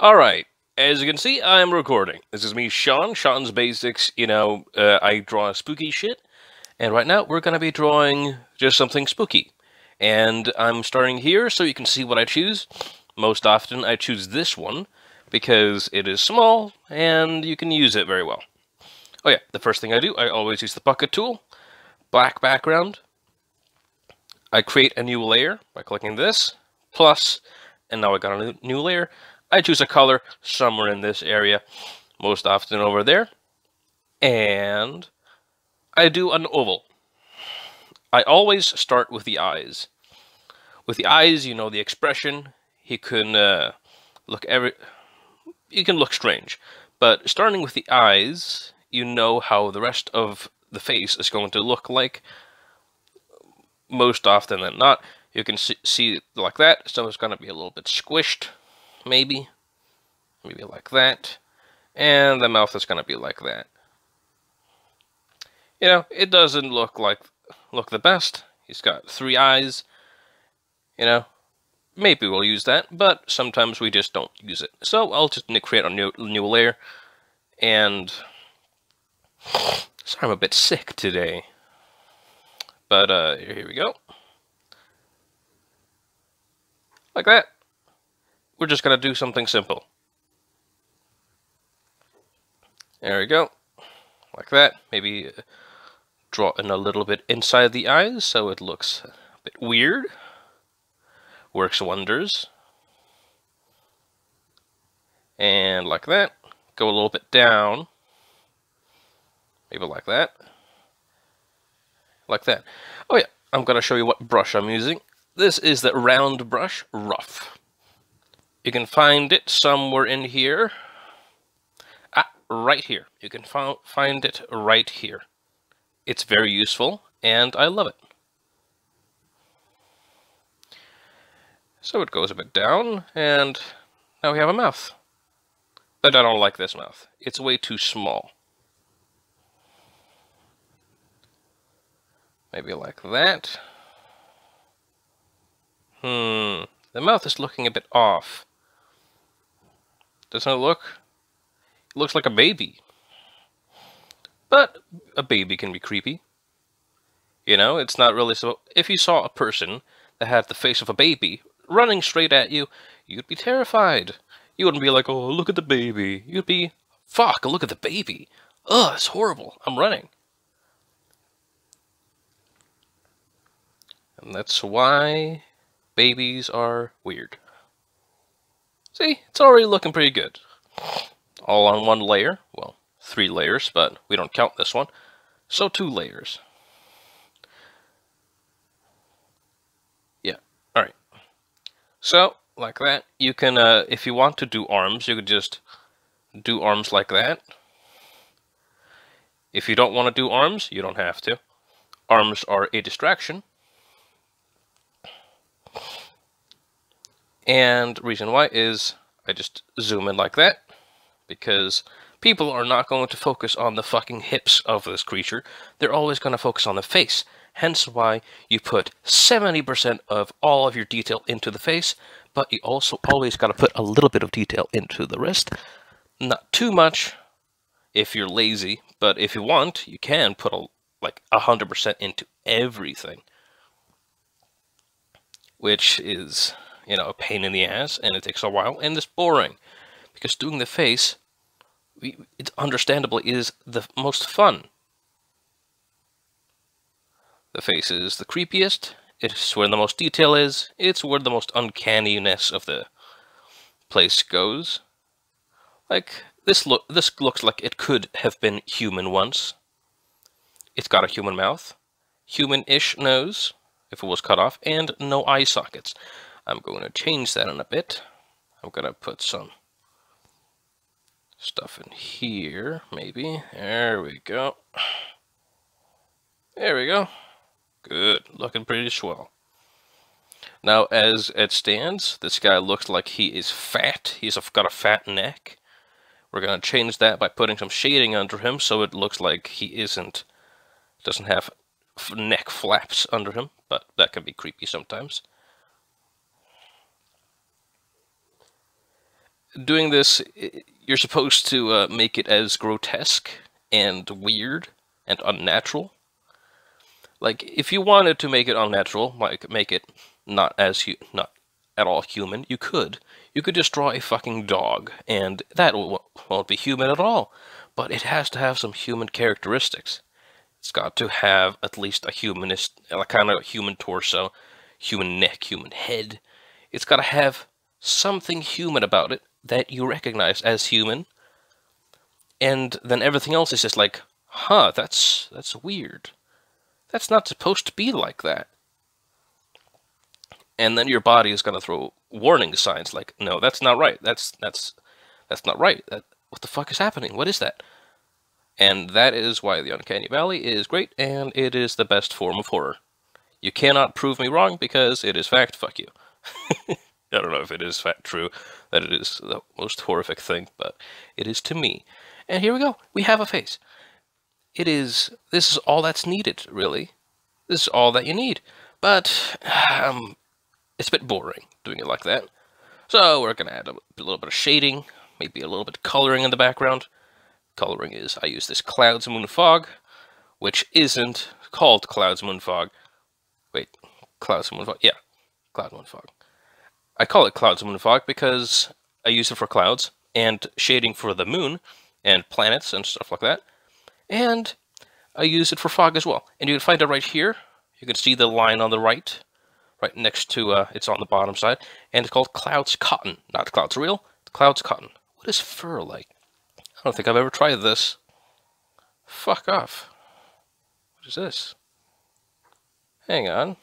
Alright, as you can see, I'm recording. This is me, Sean, Sean's Basics, you know, uh, I draw spooky shit. And right now, we're gonna be drawing just something spooky. And I'm starting here so you can see what I choose. Most often, I choose this one, because it is small, and you can use it very well. Oh yeah, the first thing I do, I always use the bucket tool. Black background. I create a new layer by clicking this, plus, and now I got a new layer. I choose a color somewhere in this area, most often over there. And I do an oval. I always start with the eyes. With the eyes, you know the expression. He can uh, look every. You can look strange, but starting with the eyes, you know how the rest of the face is going to look like. Most often than not, you can see, see like that. So it's going to be a little bit squished maybe. Maybe like that. And the mouth is going to be like that. You know, it doesn't look like look the best. He's got three eyes. You know, maybe we'll use that, but sometimes we just don't use it. So I'll just create a new, new layer. And sorry, I'm a bit sick today. But uh, here we go. Like that we're just going to do something simple. There we go. Like that. Maybe uh, draw in a little bit inside the eyes so it looks a bit weird. Works wonders. And like that. Go a little bit down. Maybe like that. Like that. Oh yeah, I'm going to show you what brush I'm using. This is the round brush, rough. You can find it somewhere in here. Ah, right here. You can find it right here. It's very useful, and I love it. So it goes a bit down, and now we have a mouth. But I don't like this mouth. It's way too small. Maybe like that. Hmm, the mouth is looking a bit off. Doesn't it look? It looks like a baby. But a baby can be creepy. You know, it's not really so... If you saw a person that had the face of a baby running straight at you, you'd be terrified. You wouldn't be like, oh, look at the baby. You'd be, fuck, look at the baby. Ugh, it's horrible. I'm running. And that's why babies are weird. See, it's already looking pretty good. All on one layer. Well, three layers, but we don't count this one. So two layers. Yeah, alright. So, like that, you can, uh, if you want to do arms, you could just do arms like that. If you don't want to do arms, you don't have to. Arms are a distraction. And reason why is I just zoom in like that because people are not going to focus on the fucking hips of this creature. They're always going to focus on the face. Hence why you put 70% of all of your detail into the face, but you also always got to put a little bit of detail into the wrist. Not too much if you're lazy, but if you want, you can put a, like 100% into everything. Which is you know, a pain in the ass, and it takes a while, and it's boring. Because doing the face, we, it understandably is the most fun. The face is the creepiest, it's where the most detail is, it's where the most uncanniness of the place goes. Like, this look this looks like it could have been human once. It's got a human mouth, human-ish nose, if it was cut off, and no eye sockets. I'm going to change that in a bit. I'm going to put some stuff in here, maybe. There we go. There we go. Good. Looking pretty swell. Now, as it stands, this guy looks like he is fat. He's got a fat neck. We're going to change that by putting some shading under him so it looks like he isn't, doesn't have neck flaps under him, but that can be creepy sometimes. Doing this, you're supposed to uh, make it as grotesque and weird and unnatural. Like, if you wanted to make it unnatural, like make it not as hu- not at all human, you could. You could just draw a fucking dog, and that won't be human at all. But it has to have some human characteristics. It's got to have at least a humanist, a kind of human torso, human neck, human head. It's got to have something human about it that you recognize as human. And then everything else is just like, huh, that's that's weird. That's not supposed to be like that. And then your body is going to throw warning signs like, no, that's not right. That's that's that's not right. That what the fuck is happening? What is that? And that is why the Uncanny Valley is great, and it is the best form of horror. You cannot prove me wrong because it is fact. Fuck you. I don't know if it is fact true that it is the most horrific thing, but it is to me. And here we go. We have a face. It is, this is all that's needed, really. This is all that you need. But, um, it's a bit boring doing it like that. So we're going to add a little bit of shading, maybe a little bit of coloring in the background. Coloring is, I use this Clouds, Moon, Fog, which isn't called Clouds, Moon, Fog. Wait, Clouds, Moon, Fog. Yeah, Cloud, Moon, Fog. I call it clouds moon fog because I use it for clouds and shading for the moon and planets and stuff like that. And I use it for fog as well. And you can find it right here. You can see the line on the right, right next to, uh, it's on the bottom side. And it's called Clouds Cotton, not Clouds Real, Clouds Cotton. What is fur like? I don't think I've ever tried this. Fuck off. What is this? Hang on.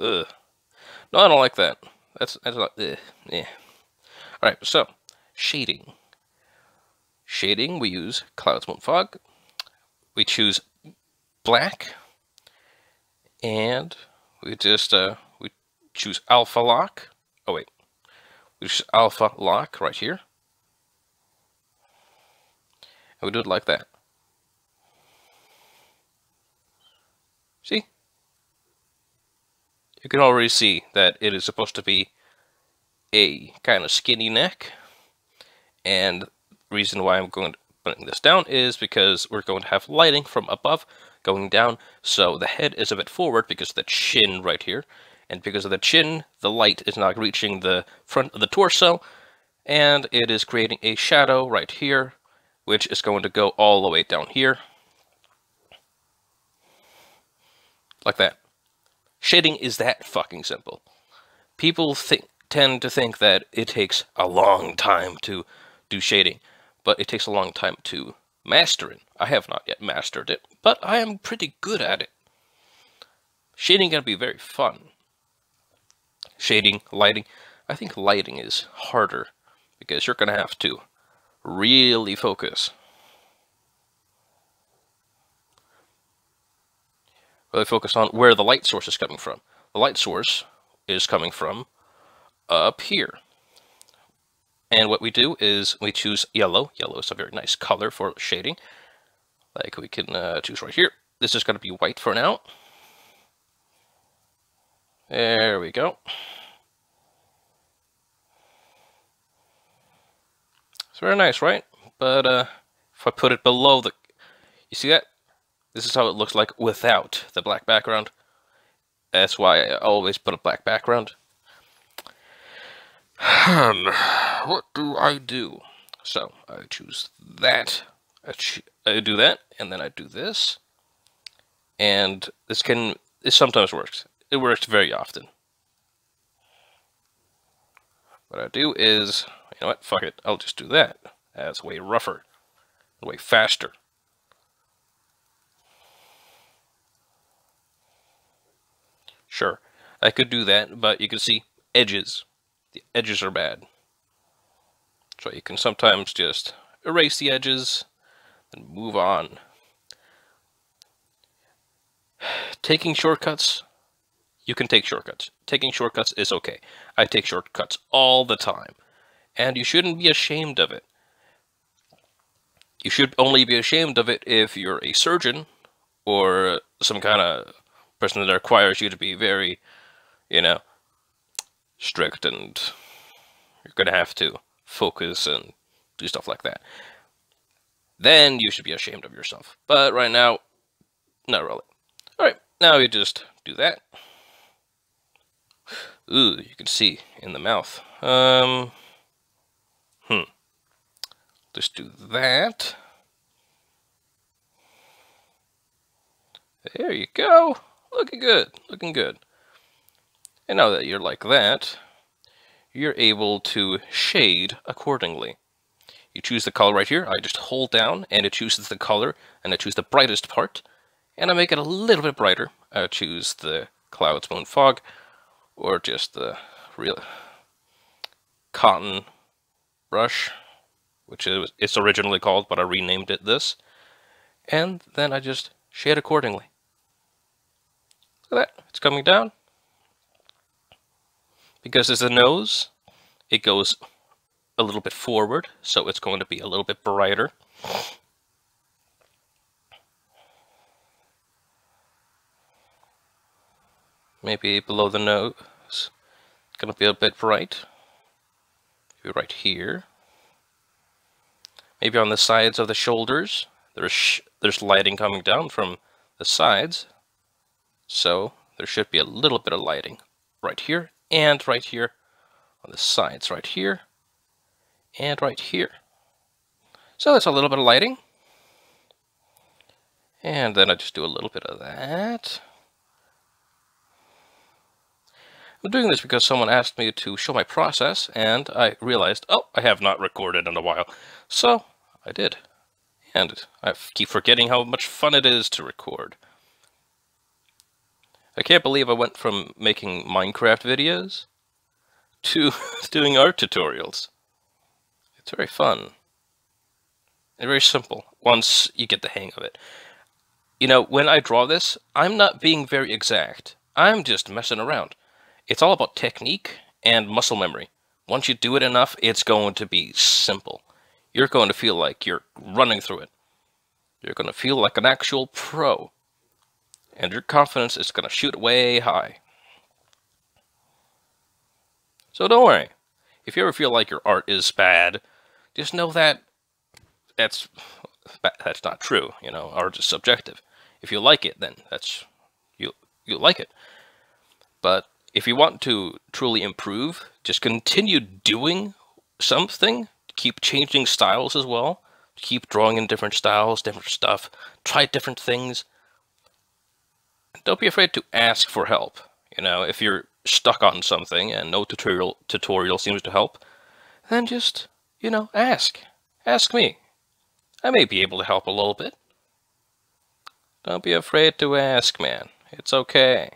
Ugh. No, I don't like that. That's that's not. Ugh. Yeah. All right. So shading. Shading. We use clouds, moon, fog. We choose black, and we just uh we choose alpha lock. Oh wait, we choose alpha lock right here, and we do it like that. See? You can already see that it is supposed to be a kind of skinny neck. And the reason why I'm going to putting this down is because we're going to have lighting from above going down. So the head is a bit forward because of the chin right here. And because of the chin, the light is not reaching the front of the torso. And it is creating a shadow right here, which is going to go all the way down here. Like that. Shading is that fucking simple. People think, tend to think that it takes a long time to do shading, but it takes a long time to master it. I have not yet mastered it, but I am pretty good at it. Shading can be very fun. Shading, lighting, I think lighting is harder because you're going to have to really focus. Really focus on where the light source is coming from. The light source is coming from up here. And what we do is we choose yellow. Yellow is a very nice color for shading. Like we can uh, choose right here. This is going to be white for now. There we go. It's very nice, right? But uh, if I put it below the... You see that? This is how it looks like without the black background. That's why I always put a black background. Hmm, what do I do? So, I choose that. I, I do that, and then I do this. And this can, this sometimes works. It works very often. What I do is, you know what, fuck it, I'll just do that. That's way rougher, way faster. Sure, I could do that, but you can see edges. The edges are bad. So you can sometimes just erase the edges and move on. Taking shortcuts, you can take shortcuts. Taking shortcuts is okay. I take shortcuts all the time. And you shouldn't be ashamed of it. You should only be ashamed of it if you're a surgeon or some kind of person that requires you to be very, you know, strict and you're going to have to focus and do stuff like that. Then you should be ashamed of yourself. But right now, not really. Alright, now you just do that. Ooh, you can see in the mouth. Um, hmm. Just do that. There you go. Looking good. Looking good. And now that you're like that, you're able to shade accordingly. You choose the color right here. I just hold down and it chooses the color and I choose the brightest part and I make it a little bit brighter. I choose the clouds, moon, fog or just the real cotton brush, which is it's originally called, but I renamed it this. And then I just shade accordingly. Look at that, it's coming down. Because it's a nose, it goes a little bit forward, so it's going to be a little bit brighter. Maybe below the nose, it's going to be a bit bright. Maybe right here. Maybe on the sides of the shoulders, there's there's lighting coming down from the sides. So there should be a little bit of lighting right here and right here on the sides right here and right here. So that's a little bit of lighting. And then I just do a little bit of that. I'm doing this because someone asked me to show my process, and I realized, oh, I have not recorded in a while. So, I did. And I keep forgetting how much fun it is to record. I can't believe I went from making Minecraft videos to doing art tutorials. It's very fun. And very simple once you get the hang of it. You know, when I draw this, I'm not being very exact. I'm just messing around. It's all about technique and muscle memory. Once you do it enough, it's going to be simple. You're going to feel like you're running through it. You're going to feel like an actual pro and your confidence is going to shoot way high. So don't worry. If you ever feel like your art is bad, just know that that's that's not true. You know, art is subjective. If you like it, then that's you you like it. But if you want to truly improve, just continue doing something. Keep changing styles as well. Keep drawing in different styles, different stuff. Try different things don't be afraid to ask for help. You know, if you're stuck on something and no tutorial tutorial seems to help, then just, you know, ask. Ask me. I may be able to help a little bit. Don't be afraid to ask, man. It's okay.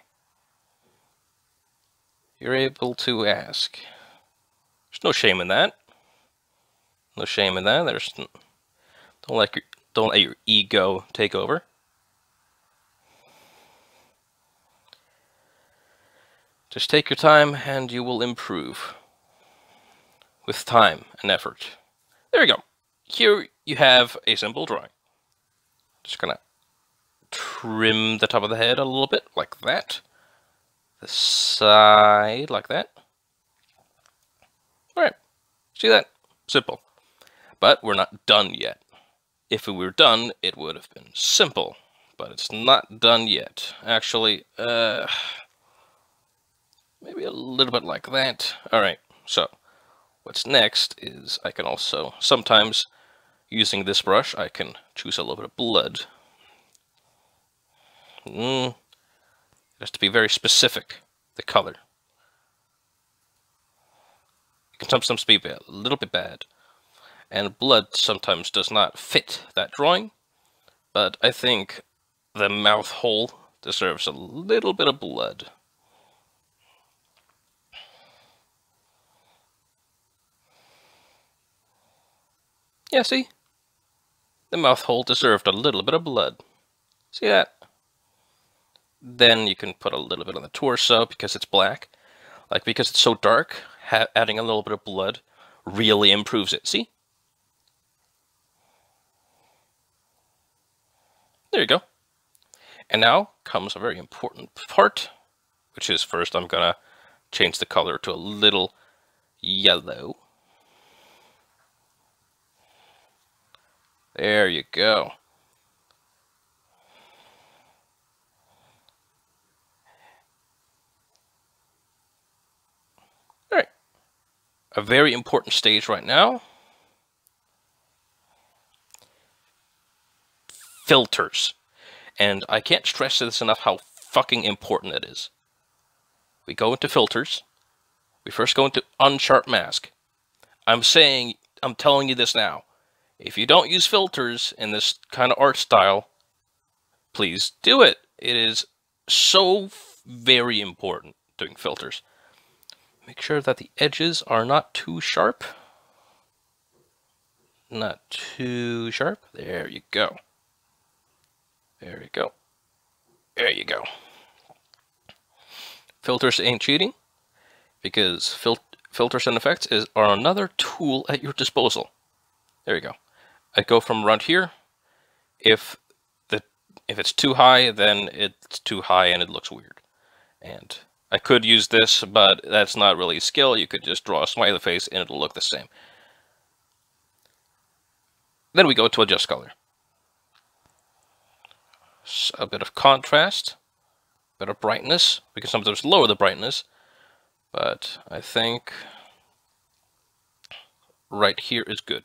You're able to ask. There's no shame in that. No shame in that. There's don't let your don't let your ego take over. Just take your time and you will improve. With time and effort. There we go. Here you have a simple drawing. Just gonna trim the top of the head a little bit, like that. The side, like that. Alright, see that? Simple. But we're not done yet. If we were done, it would have been simple. But it's not done yet. Actually, uh... Maybe a little bit like that. Alright, so what's next is I can also, sometimes using this brush, I can choose a little bit of blood. Mm. It has to be very specific, the color. It can sometimes be a little bit bad. And blood sometimes does not fit that drawing, but I think the mouth hole deserves a little bit of blood. Yeah, see? The mouth hole deserved a little bit of blood. See that? Then you can put a little bit on the torso because it's black. Like, because it's so dark, adding a little bit of blood really improves it. See? There you go. And now comes a very important part, which is first I'm going to change the color to a little yellow. There you go. All right. A very important stage right now. Filters. And I can't stress this enough how fucking important it is. We go into filters. We first go into unsharp mask. I'm saying, I'm telling you this now. If you don't use filters in this kind of art style, please do it. It is so very important doing filters. Make sure that the edges are not too sharp. Not too sharp. There you go. There you go. There you go. Filters ain't cheating because fil filters and effects is, are another tool at your disposal. There you go. I go from around here. If the if it's too high, then it's too high and it looks weird. And I could use this, but that's not really a skill. You could just draw a smiley face and it'll look the same. Then we go to adjust color. So a bit of contrast, a bit of brightness. We can sometimes lower the brightness, but I think right here is good.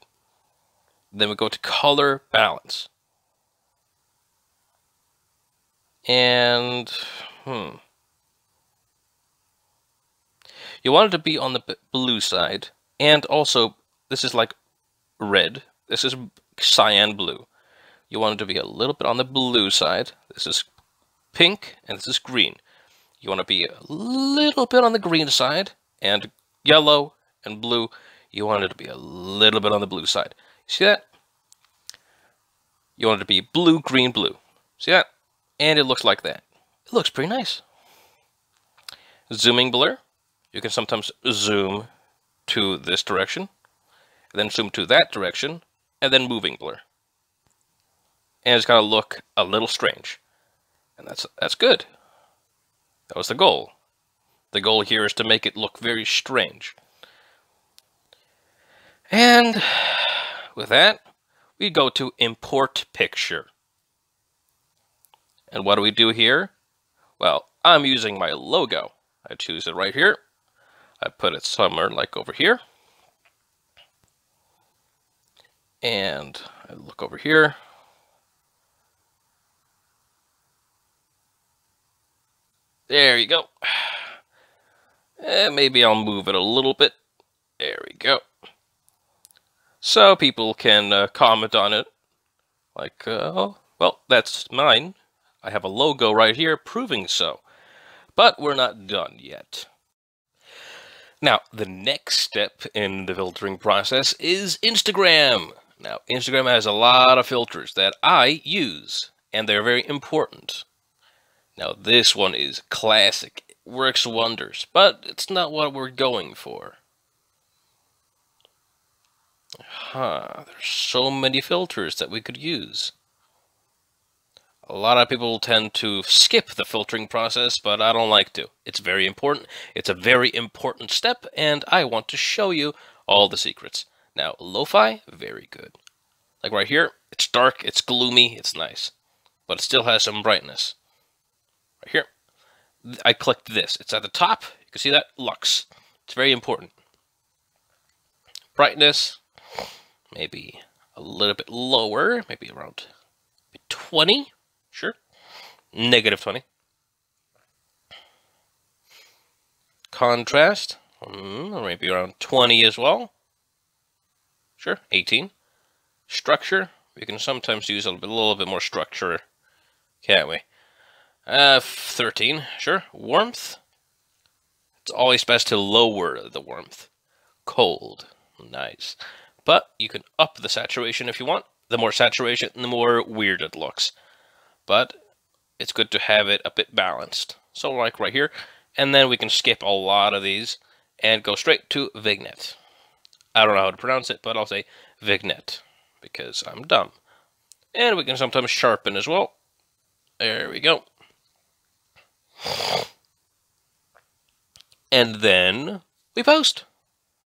Then we go to color balance. And, hmm. You want it to be on the blue side. And also, this is like red. This is cyan blue. You want it to be a little bit on the blue side. This is pink, and this is green. You want to be a little bit on the green side, and yellow and blue, you want it to be a little bit on the blue side. See that? You want it to be blue, green, blue. See that? And it looks like that. It looks pretty nice. Zooming blur. You can sometimes zoom to this direction, then zoom to that direction, and then moving blur. And it's going to look a little strange. And that's that's good. That was the goal. The goal here is to make it look very strange. And with that, we go to import picture. And what do we do here? Well, I'm using my logo. I choose it right here. I put it somewhere like over here. And I look over here. There you go. And maybe I'll move it a little bit. There we go so people can uh, comment on it. Like, uh, oh, well, that's mine. I have a logo right here proving so. But we're not done yet. Now, the next step in the filtering process is Instagram. Now, Instagram has a lot of filters that I use, and they're very important. Now, this one is classic. It works wonders, but it's not what we're going for. Huh, there's so many filters that we could use. A lot of people tend to skip the filtering process, but I don't like to. It's very important. It's a very important step, and I want to show you all the secrets. Now, lo-fi, very good. Like right here, it's dark, it's gloomy, it's nice. But it still has some brightness. Right here, I clicked this. It's at the top. You can see that lux. It's very important. Brightness, maybe a little bit lower, maybe around 20, sure, negative 20. Contrast, mm, maybe around 20 as well, sure, 18. Structure, we can sometimes use a little bit, a little bit more structure, can't we? Uh, 13, sure. Warmth, it's always best to lower the warmth. Cold, nice. But you can up the saturation if you want. The more saturation, the more weird it looks. But it's good to have it a bit balanced. So like right here. And then we can skip a lot of these and go straight to Vignette. I don't know how to pronounce it, but I'll say Vignette because I'm dumb. And we can sometimes sharpen as well. There we go. and then we post.